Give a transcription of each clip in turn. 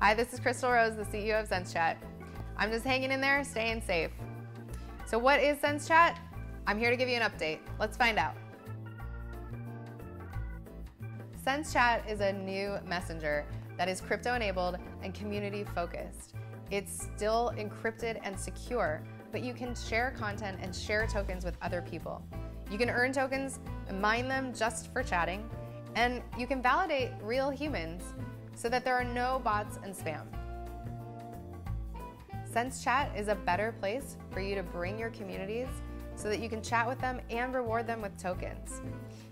Hi, this is Crystal Rose, the CEO of SenseChat. I'm just hanging in there, staying safe. So what is SenseChat? I'm here to give you an update. Let's find out. SenseChat is a new messenger that is crypto enabled and community focused. It's still encrypted and secure, but you can share content and share tokens with other people. You can earn tokens, and mine them just for chatting, and you can validate real humans so that there are no bots and spam. SenseChat is a better place for you to bring your communities so that you can chat with them and reward them with tokens.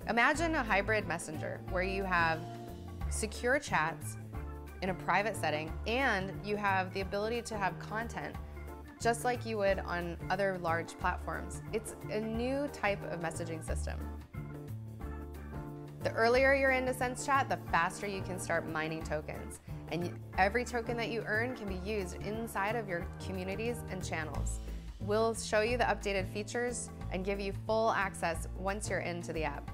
Imagine a hybrid messenger where you have secure chats in a private setting and you have the ability to have content just like you would on other large platforms. It's a new type of messaging system. The earlier you're into SenseChat, the faster you can start mining tokens. And every token that you earn can be used inside of your communities and channels. We'll show you the updated features and give you full access once you're into the app.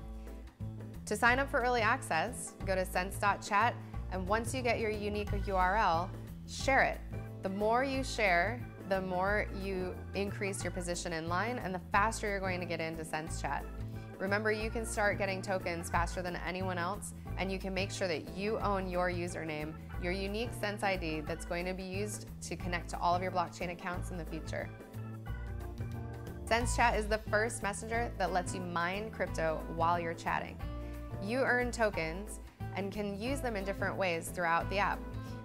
To sign up for early access, go to sense.chat and once you get your unique URL, share it. The more you share, the more you increase your position in line and the faster you're going to get into SenseChat. Remember, you can start getting tokens faster than anyone else, and you can make sure that you own your username, your unique Sense ID that's going to be used to connect to all of your blockchain accounts in the future. Sense Chat is the first messenger that lets you mine crypto while you're chatting. You earn tokens and can use them in different ways throughout the app.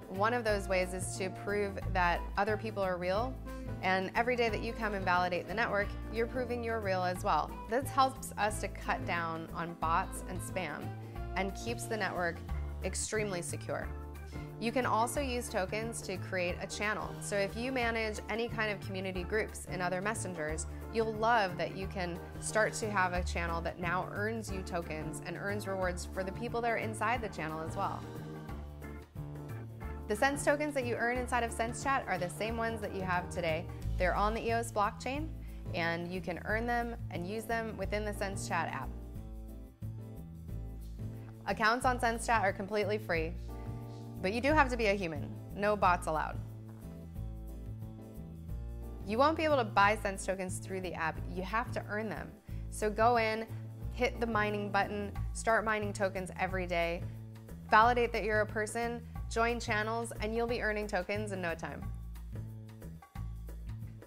One of those ways is to prove that other people are real and every day that you come and validate the network, you're proving you're real as well. This helps us to cut down on bots and spam and keeps the network extremely secure. You can also use tokens to create a channel. So if you manage any kind of community groups in other messengers, you'll love that you can start to have a channel that now earns you tokens and earns rewards for the people that are inside the channel as well. The Sense tokens that you earn inside of SenseChat are the same ones that you have today. They're on the EOS blockchain, and you can earn them and use them within the SenseChat app. Accounts on SenseChat are completely free, but you do have to be a human. No bots allowed. You won't be able to buy Sense tokens through the app. You have to earn them. So go in, hit the mining button, start mining tokens every day, validate that you're a person, join channels, and you'll be earning tokens in no time.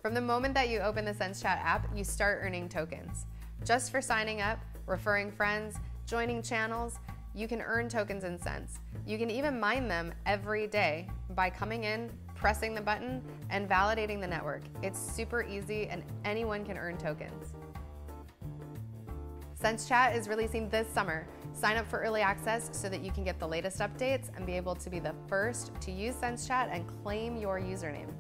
From the moment that you open the SenseChat app, you start earning tokens. Just for signing up, referring friends, joining channels, you can earn tokens in Sense. You can even mine them every day by coming in, pressing the button, and validating the network. It's super easy and anyone can earn tokens. SenseChat is releasing this summer. Sign up for early access so that you can get the latest updates and be able to be the first to use SenseChat and claim your username.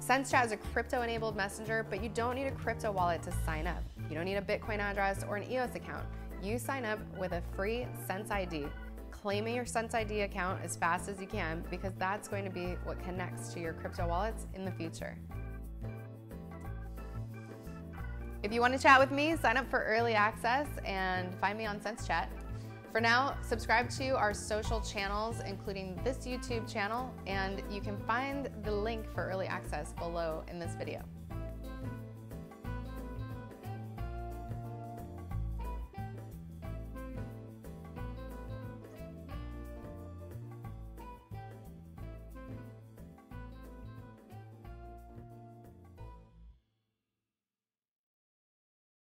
SenseChat is a crypto-enabled messenger, but you don't need a crypto wallet to sign up. You don't need a Bitcoin address or an EOS account. You sign up with a free Sense ID. Claiming your Sense ID account as fast as you can because that's going to be what connects to your crypto wallets in the future. If you want to chat with me, sign up for early access and find me on SenseChat. For now, subscribe to our social channels, including this YouTube channel, and you can find the link for early access below in this video.